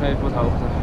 可以不投？不投。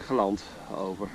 Geland. Over.